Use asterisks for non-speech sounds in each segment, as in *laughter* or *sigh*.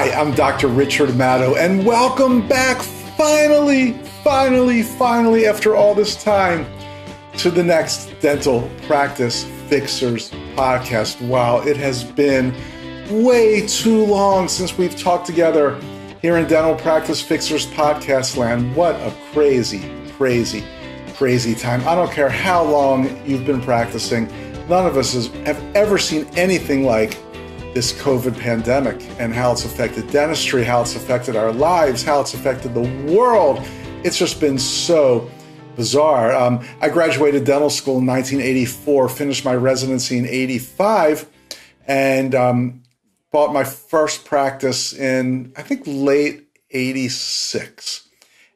Hi, I'm Dr. Richard Madow, and welcome back finally, finally, finally, after all this time, to the next Dental Practice Fixers podcast. Wow, it has been way too long since we've talked together here in Dental Practice Fixers podcast land. What a crazy, crazy, crazy time. I don't care how long you've been practicing, none of us have ever seen anything like this COVID pandemic and how it's affected dentistry, how it's affected our lives, how it's affected the world. It's just been so bizarre. Um, I graduated dental school in 1984, finished my residency in 85, and um, bought my first practice in, I think, late 86.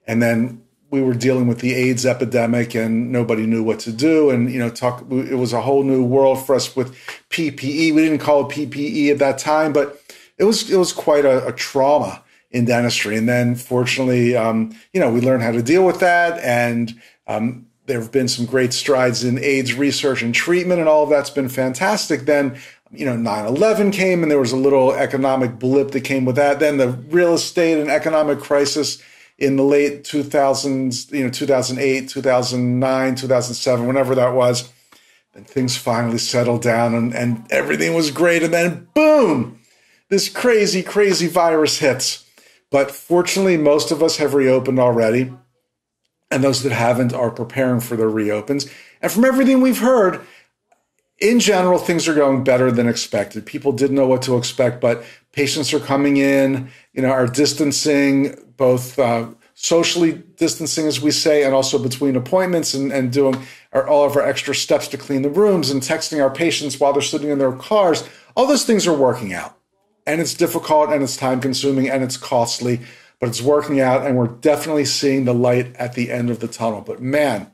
And then we were dealing with the AIDS epidemic and nobody knew what to do. And, you know, talk, it was a whole new world for us with PPE. We didn't call it PPE at that time, but it was, it was quite a, a trauma in dentistry. And then fortunately, um, you know, we learned how to deal with that. And, um, there have been some great strides in AIDS research and treatment, and all of that's been fantastic. Then, you know, 9 11 came, and there was a little economic blip that came with that. Then the real estate and economic crisis in the late 2000s, you know, 2008, 2009, 2007, whenever that was. Then things finally settled down and, and everything was great. And then boom, this crazy, crazy virus hits. But fortunately, most of us have reopened already. And those that haven't are preparing for their reopens. And from everything we've heard, in general, things are going better than expected. People didn't know what to expect, but patients are coming in, you know, are distancing, both uh, socially distancing, as we say, and also between appointments and, and doing our, all of our extra steps to clean the rooms and texting our patients while they're sitting in their cars. All those things are working out. And it's difficult and it's time consuming and it's costly, but it's working out. And we're definitely seeing the light at the end of the tunnel. But man,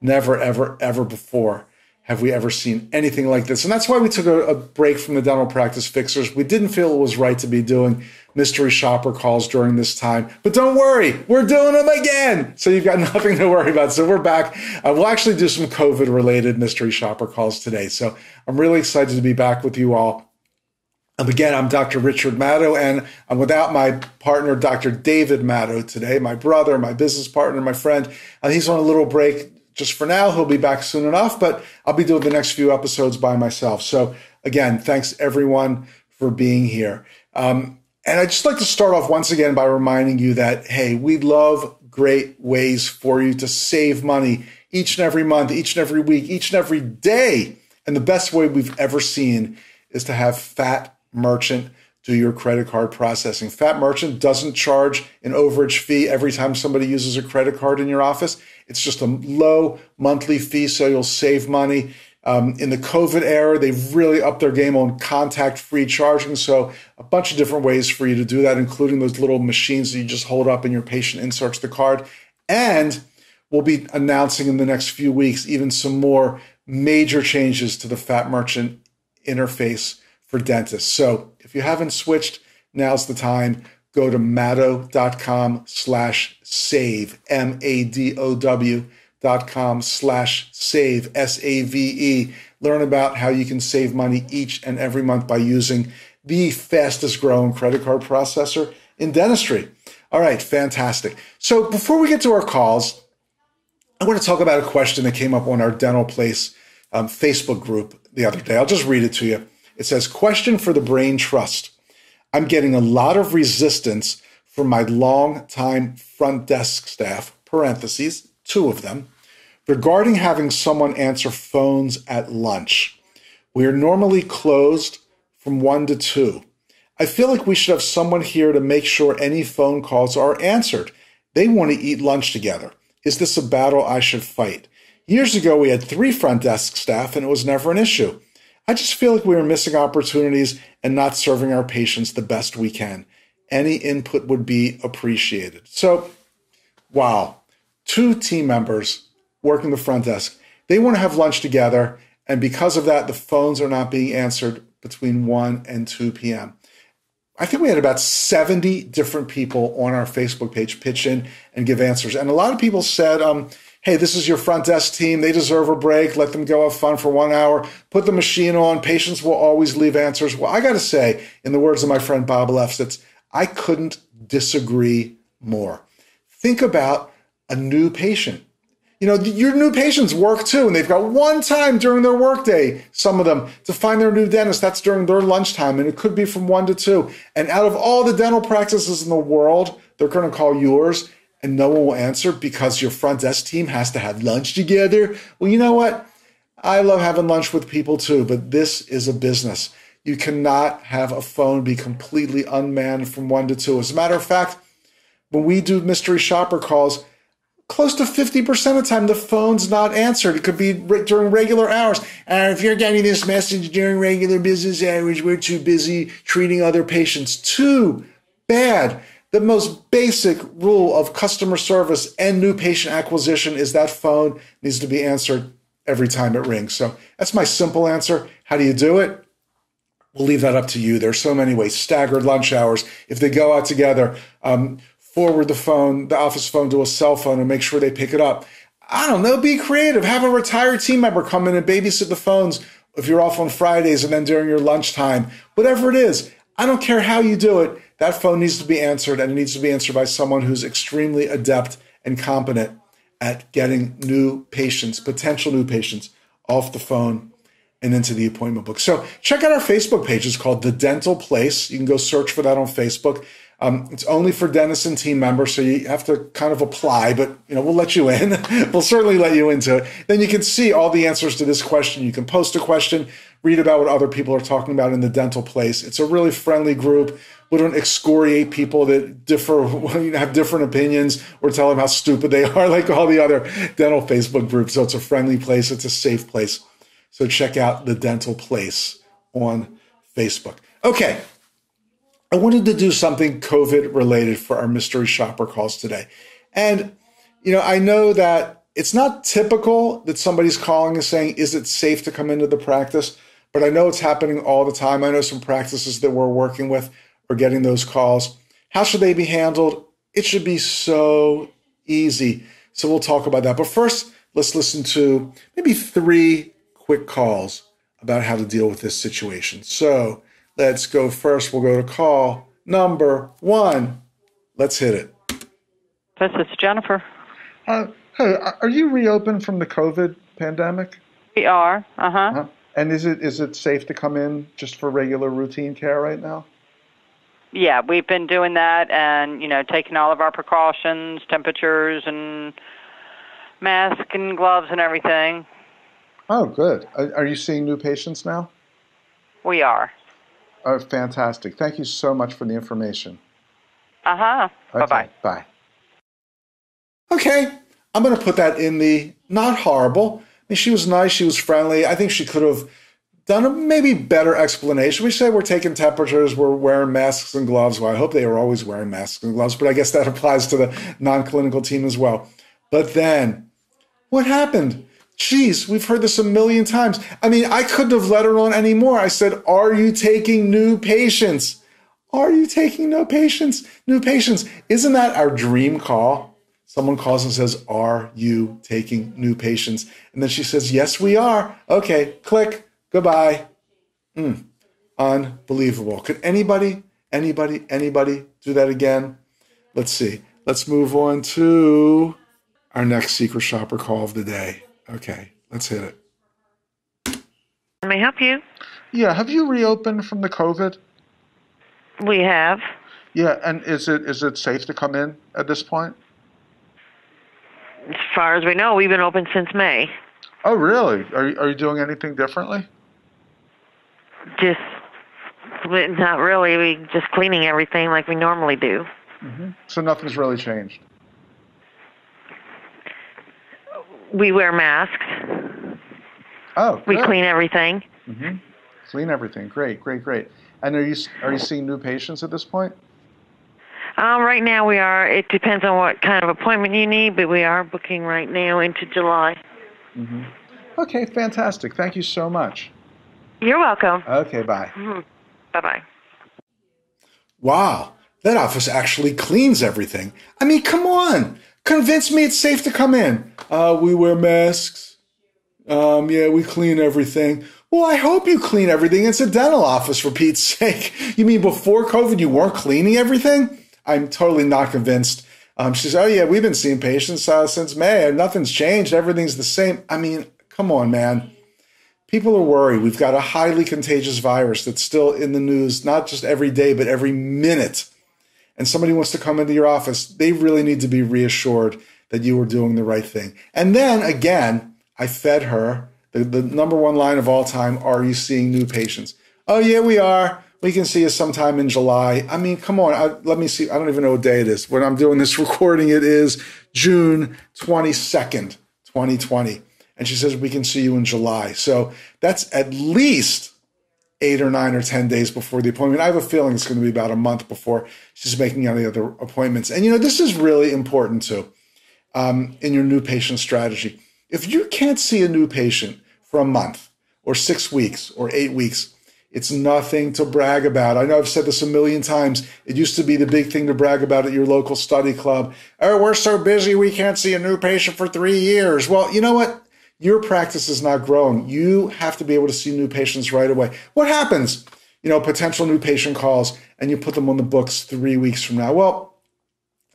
never, ever, ever before have we ever seen anything like this? And that's why we took a, a, break from the dental practice fixers. We didn't feel it was right to be doing mystery shopper calls during this time. But don't worry, we're doing them again. So you've got *laughs* nothing to worry about. So we're back. Uh, we'll actually do some COVID related mystery shopper calls today. So I'm really excited to be back with you all. And again, I'm Dr. Richard Madow, and I'm without my partner, Dr. David Madow, today, my brother, my business partner, my friend. And he's on a little break just for now. He'll be back soon enough, but I'll be doing the next few episodes by myself. So again, thanks everyone for being here. Um, and I'd just like to start off once again by reminding you that, hey, we love great ways for you to save money each and every month, each and every week, each and every day. And the best way we've ever seen is to have Fat Merchant do your credit card processing. Fattmerchant doesn't charge an overage fee every time somebody uses a credit card in your office. It's just a low monthly fee, so you'll save money. Um, in the COVID era, they've really upped their game on contact free charging. So, a bunch of different ways for you to do that, including those little machines that you just hold up and your patient inserts the card. And we'll be announcing in the next few weeks even some more major changes to the Fattmerchant interface for dentists. So, if you haven't switched, now's the time. Go to madow.com slash save, M A D O W dot com slash save, S A V E. Learn about how you can save money each and every month by using the fastest growing credit card processor in dentistry. All right, fantastic. So before we get to our calls, I want to talk about a question that came up on our Dental Place um, Facebook group the other day. I'll just read it to you. It says, Question for the Brain Trust. I'm getting a lot of resistance from my long-time front desk staff, parentheses, two of them, regarding having someone answer phones at lunch. We are normally closed from 1 to 2. I feel like we should have someone here to make sure any phone calls are answered. They want to eat lunch together. Is this a battle I should fight? Years ago, we had three front desk staff and it was never an issue. I just feel like we are missing opportunities and not serving our patients the best we can. Any input would be appreciated. So, wow, two team members working the front desk. They want to have lunch together. And because of that, the phones are not being answered between 1 and 2 p.m. I think we had about 70 different people on our Facebook page pitch in and give answers. And a lot of people said, um, hey, this is your front desk team. They deserve a break. Let them go have fun for one hour. Put the machine on. Patients will always leave answers. Well, I got to say, in the words of my friend Bob Lefsetz, I couldn't disagree more. Think about a new patient. You know, your new patients work too, and they've got one time during their workday, some of them, to find their new dentist. That's during their lunchtime, and it could be from one to two. And out of all the dental practices in the world, they're going to call yours, and no one will answer because your front desk team has to have lunch together. Well, you know what? I love having lunch with people too, but this is a business. You cannot have a phone be completely unmanned from one to two. As a matter of fact, when we do mystery shopper calls, close to 50% of the time the phone's not answered. It could be during regular hours. And if you're getting this message during regular business hours, we're too busy treating other patients. Too bad. The most basic rule of customer service and new patient acquisition is that phone needs to be answered every time it rings. So that's my simple answer. How do you do it? We'll leave that up to you. There's so many ways. Staggered lunch hours. If they go out together, um, forward the phone, the office phone to a cell phone and make sure they pick it up. I don't know, be creative. Have a retired team member come in and babysit the phones if you're off on Fridays and then during your lunchtime. Whatever it is, I don't care how you do it. That phone needs to be answered and it needs to be answered by someone who's extremely adept and competent at getting new patients, potential new patients, off the phone and into the appointment book. So check out our Facebook page. It's called The Dental Place. You can go search for that on Facebook. Um, it's only for Dentist and team members, so you have to kind of apply, but you know we'll let you in. *laughs* we'll certainly let you into it. Then you can see all the answers to this question. You can post a question, read about what other people are talking about in the dental place. It's a really friendly group. We don't excoriate people that differ, *laughs* have different opinions, or tell them how stupid they *laughs* are, like all the other dental Facebook groups. So it's a friendly place. It's a safe place. So check out the dental place on Facebook. Okay, I wanted to do something COVID related for our mystery shopper calls today. And, you know, I know that it's not typical that somebody's calling and saying, is it safe to come into the practice? But I know it's happening all the time. I know some practices that we're working with are getting those calls. How should they be handled? It should be so easy. So we'll talk about that. But first, let's listen to maybe three quick calls about how to deal with this situation. So, Let's go first. We'll go to call number one. Let's hit it. This is Jennifer. Uh, hey, are you reopened from the COVID pandemic? We are. Uh-huh. uh-huh. And is it is it safe to come in just for regular routine care right now? Yeah, we've been doing that, and you know, taking all of our precautions, temperatures, and mask and gloves and everything. Oh, good. Are, are you seeing new patients now? We are. Oh, fantastic. Thank you so much for the information. Uh huh. Okay, bye bye. Bye. Okay, I'm going to put that in the not horrible. I mean, she was nice, she was friendly. I think she could have done a maybe better explanation. We say we're taking temperatures, we're wearing masks and gloves. Well, I hope they are always wearing masks and gloves, but I guess that *laughs* applies to the non clinical team as well. But then, what happened? Geez, we've heard this a million times. I mean, I couldn't have let her on anymore. I said, Are you taking new patients? Are you taking no patients? New patients. Isn't that our dream call? Someone calls and says, Are you taking new patients? And then she says, Yes, we are. Okay, click, goodbye. Mm, unbelievable. Could anybody, anybody, anybody do that again? Let's see. Let's move on to our next secret shopper call of the day. Okay, let's hit it. May I help you? Yeah, have you reopened from the COVID? We have. Yeah, and is it is it safe to come in at this point? As far as we know, we've been open since May. Oh, really? Are you, are you doing anything differently? Just not really. We just cleaning everything like we normally do. Mm-hmm. So nothing's really changed. We wear masks. Oh, we clean everything. Mm-hmm. Clean everything. Great, great, great. And are you are you seeing new patients at this point? Um, right now we are. It depends on what kind of appointment you need, but we are booking right now into July. Mm-hmm. Okay, fantastic. Thank you so much. You're welcome. Okay, bye. Mm-hmm. Bye bye. Wow, that office actually cleans everything. I mean, come on. Convince me it's safe to come in. Uh, we wear masks. Um, yeah, we clean everything. Well, I hope you clean everything. It's a dental office, for Pete's *laughs* sake. You mean before COVID, you weren't cleaning everything? I'm totally not convinced. Um, she says, Oh, yeah, we've been seeing patients uh, since May. Nothing's changed. Everything's the same. I mean, come on, man. People are worried. We've got a highly contagious virus that's still in the news, not just every day, but every minute. And somebody wants to come into your office. They really need to be reassured that you are doing the right thing. And then again, I fed her the, the number one line of all time Are you seeing new patients? Oh, yeah, we are. We can see you sometime in July. I mean, come on. I, let me see. I don't even know what day it is. When I'm doing this *laughs* recording, it is June 22nd, 2020. And she says, We can see you in July. So that's at least eight or nine or 10 days before the appointment. I have a feeling it's going to be about a month before she's making any other appointments. And, you know, this is really important too um, in your new patient strategy. If you can't see a new patient for a month or six weeks or eight weeks, it's nothing to brag about. I know I've said this a million times. It used to be the big thing to brag about at your local study club. Oh, we're so busy we can't see a new patient for three years. Well, you know what? Your practice is not growing. You have to be able to see new patients right away. What happens? You know, potential new patient calls and you put them on the books three weeks from now. Well,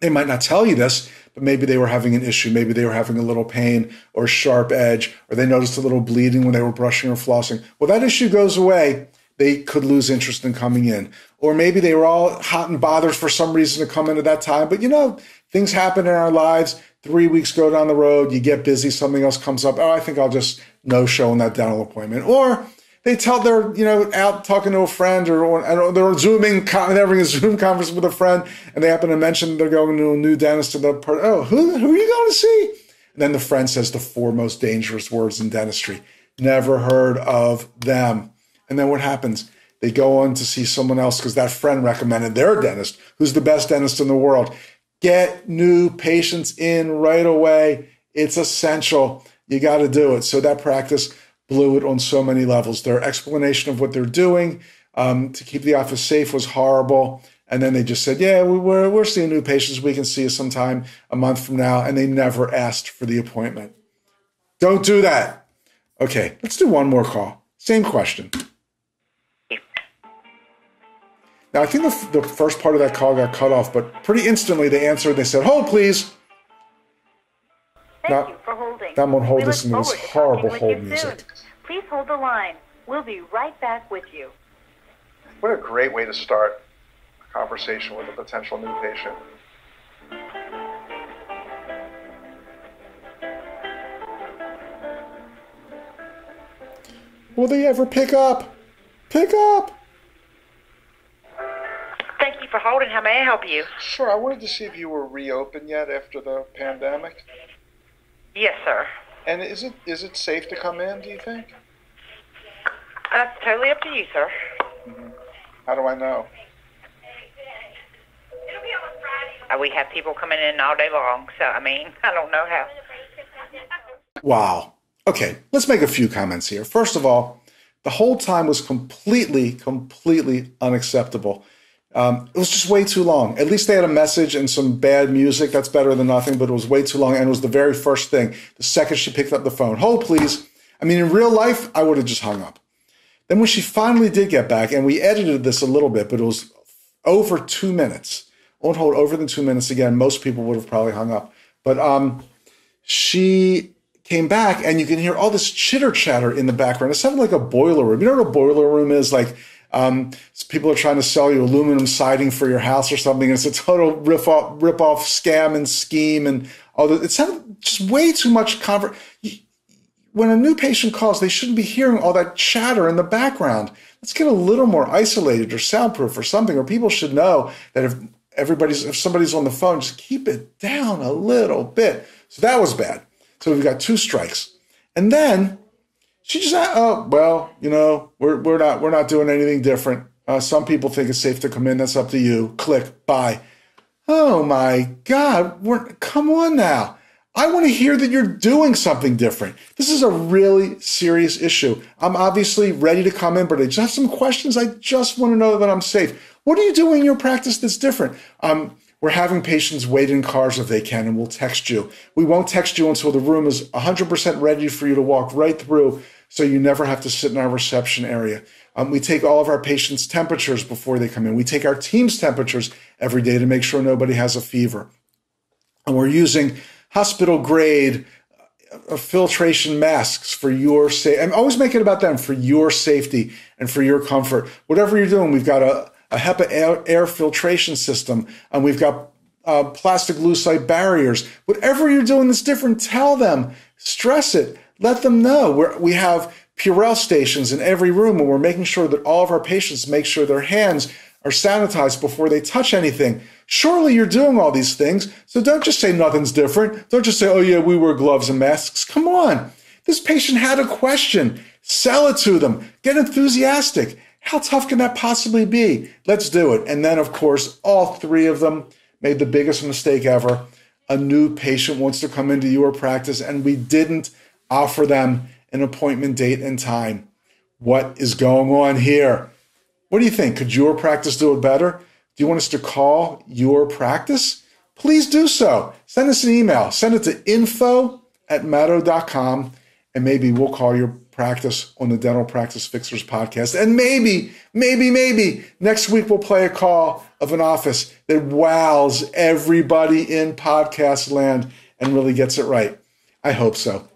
they might not tell you this, but maybe they were having an issue. Maybe they were having a little pain or sharp edge, or they noticed a little bleeding when they were brushing or flossing. Well, that issue goes away. They could lose interest in coming in. Or maybe they were all hot and bothered for some reason to come in at that time. But you know, things happen in our lives. Three weeks go down the road, you get busy, something else comes up. Oh, I think I'll just no show on that dental appointment. Or they tell they're you know out talking to a friend or, or they're zooming they're having a zoom *laughs* conference with a friend and they happen to mention they're going to a new dentist and the part oh who who are you going to see? And then the friend says the four most dangerous words in dentistry. Never heard of them. And then what happens? They go on to see someone else because that friend recommended their dentist who's the best dentist in the world get new patients in right away it's essential you got to do it so that practice blew it on so many levels. Their explanation of what they're doing um, to keep the office safe was horrible. And then they just said, yeah, we're, we're seeing new patients. We can see you sometime a month from now. And they never asked for the appointment. Don't do that. Okay, let's do one more call. Same question. Now, I think the, the first part of that call got cut off, but pretty instantly they answered. They said, hold, please. Thank now, you for holding. I'm on hold listening to this horrible hold music. Please hold the line. We'll be right back with you. What a great way to start a conversation with a potential new patient. Will they ever pick up? Pick up! Thank you for holding. How may I help you? Sure. I wanted to see if you were reopened yet after the pandemic. Yes, sir. And is it is it safe to come in? Do you think? That's totally up to you, sir. Mm-hmm. How do I know? Uh, we have people coming in all day long, so I mean, *laughs* I don't know how. Wow. Okay, let's make a few comments here. First of all, the whole time was completely, completely unacceptable. Um, it was just way too long. At least they had a message and some bad music. That's better than nothing, but it was way too long. And it was the very first thing. The second she picked up the phone, hold please. I mean, in real life, I would have just hung up. Then when she finally did get back, and we edited this a little bit, but it was over two minutes. On hold over than two minutes again. Most people would have probably hung up. But um, she came back, and you can hear all this chitter chatter in the background. It sounded like a boiler room. You know what a boiler room is? Like um, people are trying to sell you aluminum siding for your house or something. It's a total rip off, rip off scam and scheme and all that. It sounded just way too much conver- When a new patient calls, they shouldn't be hearing all that chatter in the background. Let's get a little more isolated or soundproof or something, or people should know that if everybody's, if somebody's on the phone, just keep it down a little bit. So that was bad. So we've got two strikes. And then she just said, oh well you know we're we're not we're not doing anything different. Uh, some people think it's safe to come in. That's up to you. Click. Bye. Oh my god. We're, come on now. I want to hear that you're doing something different. This is a really serious issue. I'm obviously ready to come in but i just have some questions. I just want to know that i'm safe. What are you doing in your practice that's different? Um, We're having patients wait in cars if they can, and we'll text you. We won't text you until the room is 100% ready for you to walk right through so you never have to sit in our reception area. Um, we take all of our patients' temperatures before they come in. We take our team's temperatures every day to make sure nobody has a fever. And we're using hospital grade uh, filtration masks for your safety. I'm always making it about them for your safety and for your comfort. Whatever you're doing, we've got a, a HEPA air, air filtration system, and we've got uh, plastic lucite barriers. Whatever you're doing that's different, tell them, stress it, let them know. We're, we have Purell stations in every room, and we're making sure that all of our patients make sure their hands are sanitized before they touch anything. Surely you're doing all these things, so don't just say nothing's different. Don't just say, oh yeah, we wear gloves and masks. Come on. This patient had a question. Sell it to them. Get enthusiastic. How tough can that possibly be? Let's do it. And then, of course, all three of them made the biggest mistake ever. A new patient wants to come into your practice, and we didn't offer them an appointment date and time. What is going on here? What do you think? Could your practice do it better? Do you want us to call your practice? Please do so. Send us an email. Send it to info at madow.com and maybe we'll call your practice on the Dental Practice Fixers podcast. And maybe, maybe, maybe next week we'll play a call of an office that wows everybody in podcast land and really gets it right. I hope so.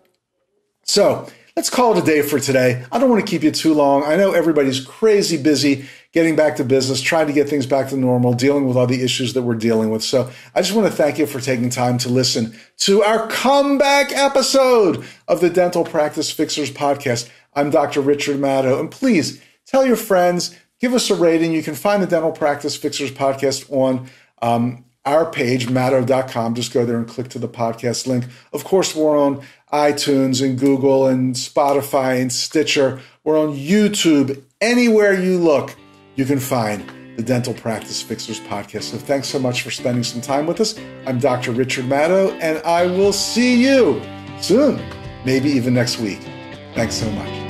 So let's call it a day for today. I don't want to keep you too long. I know everybody's crazy busy getting back to business, trying to get things back to normal, dealing with all the issues that we're dealing with. So I just want to thank you for taking time to listen to our comeback episode of the Dental Practice Fixers podcast. I'm Dr. Richard Madow, and please tell your friends, give us a rating. You can find the Dental Practice Fixers podcast on um, our page, madow.com. Just go there and click to the podcast link. Of course, we're on iTunes and Google and Spotify and Stitcher. We're on YouTube. Anywhere you look, you can find the Dental Practice Fixers podcast. So thanks so much for spending some time with us. I'm Dr. Richard Madow, and I will see you soon, maybe even next week. Thanks so much.